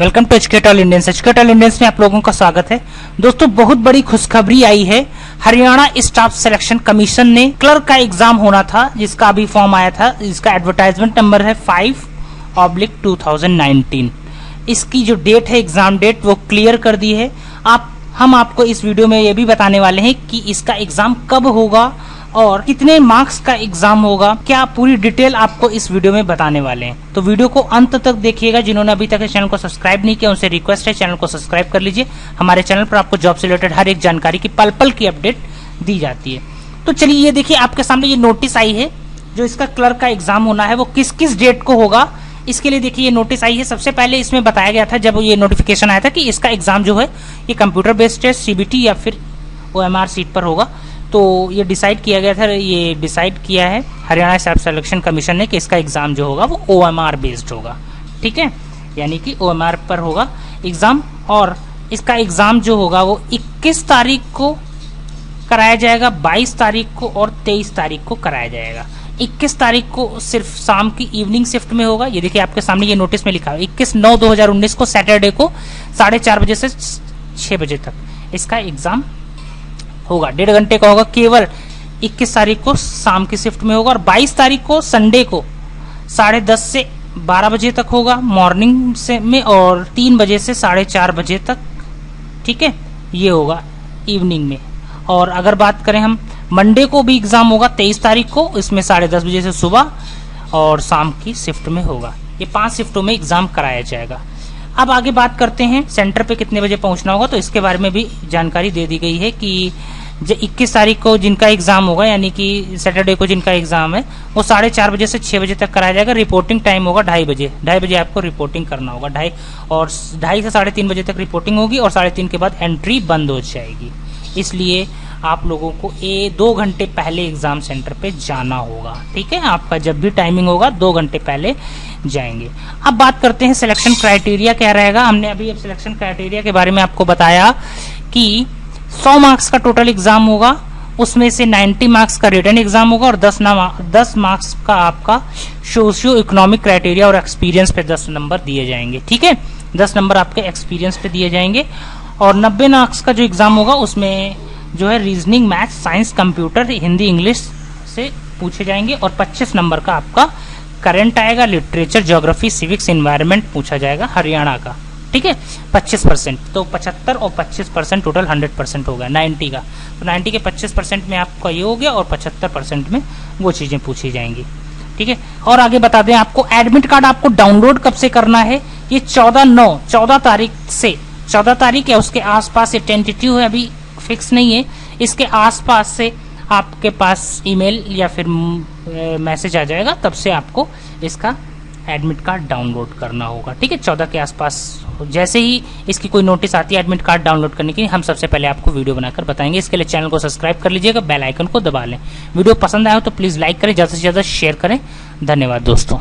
Welcome to एचकेटल Indians. एचकेटल Indians में आप लोगों का स्वागत है। दोस्तों, बहुत बड़ी खुशखबरी आई है। हरियाणा स्टाफ सिलेक्शन कमीशन ने क्लर्क का एग्ज़ाम होना था, जिसका अभी फॉर्म आया था, जिसका एडवर्टाइजमेंट नंबर है फाइव ऑब्लिक टू इसकी जो डेट है, एग्ज़ाम डेट, वो क्लियर कर दी है। आप, हम आपको इस वीडियो में ये भी बताने वाले हैं कि इसका एग्ज़ाम कब होगा और कितने मार्क्स का एग्ज़ाम होगा, क्या पूरी डिटेल आपको इस वीडियो में बताने वाले हैं। तो वीडियो को अंत तक देखिएगा। जिन्होंने अभी तक चैनल को सब्सक्राइब नहीं किया, उनसे रिक्वेस्ट है चैनल को सब्सक्राइब कर लीजिए। हमारे चैनल पर आपको जॉब से रिलेटेड हर एक जानकारी की पल पल की अपडेट दी जाती है। तो चलिए, ये देखिए, आपके सामने ये नोटिस आई है, जो इसका क्लर्क का एग्ज़ाम होना है, वो किस किस डेट को होगा। इसके लिए देखिए, ये नोटिस आई है। सबसे पहले इसमें बताया गया था, जब ये नोटिफिकेशन आया था कि इसका एग्ज़ाम जो है, ये कंप्यूटर बेस्ड टेस्ट सीबीटी या फिर ओ सीट पर होगा। तो ये डिसाइड किया गया था, ये डिसाइड किया है हरियाणा स्टाफ सिलेक्शन कमीशन ने कि इसका एग्ज़ाम जो होगा वो ओ बेस्ड होगा। ठीक है? यानी कि ओएमआर पर होगा एग्ज़ाम और इसका एग्ज़ाम जो होगा वो 21 तारीख को कराया जाएगा 22 तारीख को और 23 तारीख को कराया जाएगा। 21 तारीख को सिर्फ़ शाम की इवनिंग शिफ्ट में होगा। ये देखिए आपके सामने ये नोटिस में लिखा है। इक्कीस नौ दो को सैटरडे को साढ़े बजे से छह बजे तक इसका एग्ज़ाम होगा। डेढ़ घंटे का होगा केवल 21 तारीख को शाम की शिफ्ट में होगा और 22 तारीख को संडे को साढ़े दस से 12 बजे तक होगा मॉर्निंग से में और तीन बजे से साढ़े चार बजे तक, ठीक है? ये होगा इवनिंग में। और अगर बात करें हम मंडे को भी एग्ज़ाम होगा तेईस तारीख को, इसमें साढ़े दस बजे से सुबह और शाम की शिफ्ट में होगा। ये पाँच शिफ्टों में एग्ज़ाम कराया जाएगा। अब आगे बात करते हैं सेंटर पे कितने बजे पहुँचना होगा तो इसके बारे में भी जानकारी दे दी गई है कि जो 21 तारीख को जिनका एग्ज़ाम होगा, यानी कि सैटरडे को जिनका एग्ज़ाम है, वो साढ़े चार बजे से छह बजे तक कराया जाएगा। रिपोर्टिंग टाइम होगा ढाई बजे। ढाई बजे आपको रिपोर्टिंग करना होगा, ढाई और ढाई से साढ़े तीन बजे तक रिपोर्टिंग होगी और साढ़े तीन के बाद एंट्री बंद हो जाएगी। इसलिए आप लोगों को ए, दो घंटे पहले एग्ज़ाम सेंटर पे जाना होगा। ठीक है? आपका जब भी टाइमिंग होगा, दो घंटे पहले जाएँगे। अब बात करते हैं सिलेक्शन क्राइटेरिया क्या रहेगा। हमने अभी अब सिलेक्शन क्राइटेरिया के बारे में आपको बताया कि 100 मार्क्स का टोटल एग्ज़ाम होगा, उसमें से 90 मार्क्स का रिटर्न एग्ज़ाम होगा और 10 10 मार्क्स का आपका सोशियो इकोनॉमिक क्राइटेरिया और एक्सपीरियंस पे 10 नंबर दिए जाएँगे, ठीक है? 10 नंबर आपके एक्सपीरियंस पे दिए जाएँगे और 90 मार्क्स का जो एग्ज़ाम होगा, उसमें जो है reasoning math science computer Hindi English से पूछे जाएँगे और 25 नंबर का आपका करंट आएगा लिटरेचर ज्योग्राफी सिविक्स इन्वायरमेंट पूछा जाएगा, हरियाणा का। ठीक है? 25 परसेंट। तो 75 और 25 परसेंट टोटल 100 परसेंट होगा 90 का। तो 90 के 25 परसेंट में आपका ये हो गया और 75 परसेंट में वो चीज़ें पूछी जाएँगी। ठीक है? और आगे बता दें आपको एडमिट कार्ड आपको डाउनलोड कब से करना है? ये चौदह नौ, चौदह तारीख से। चौदह तारीख या उसके आसपास ये टेंटेटिव है, अभी फिक्स नहीं है। इसके आसपास से आपके पास ईमेल या फिर मैसेज आ जाएगा, तब से आपको इसका एडमिट कार्ड डाउनलोड करना होगा। ठीक है? चौदह के आसपास जैसे ही इसकी कोई नोटिस आती है एडमिट कार्ड डाउनलोड करने की, हम सबसे पहले आपको वीडियो बनाकर बताएँगे। इसके लिए चैनल को सब्सक्राइब कर लीजिएगा बेल आइकन को दबा लें। वीडियो पसंद आया तो प्लीज़ लाइक करें, ज़्यादा से ज़्यादा शेयर करें। धन्यवाद दोस्तों।